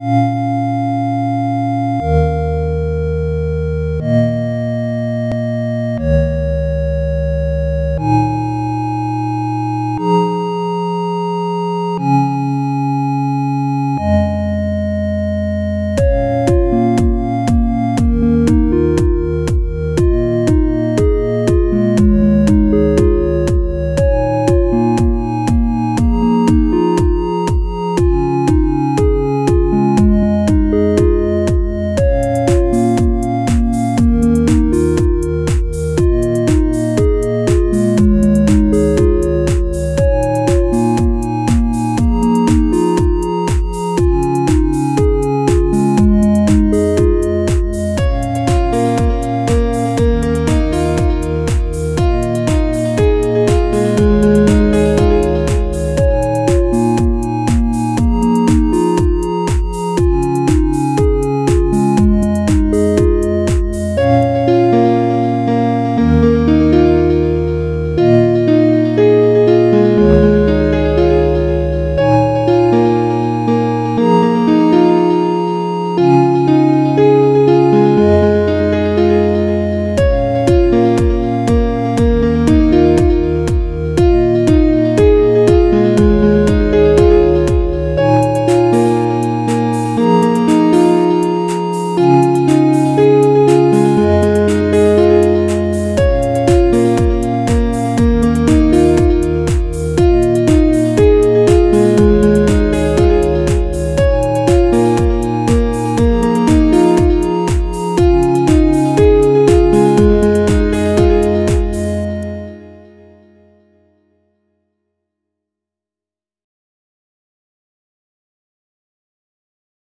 you.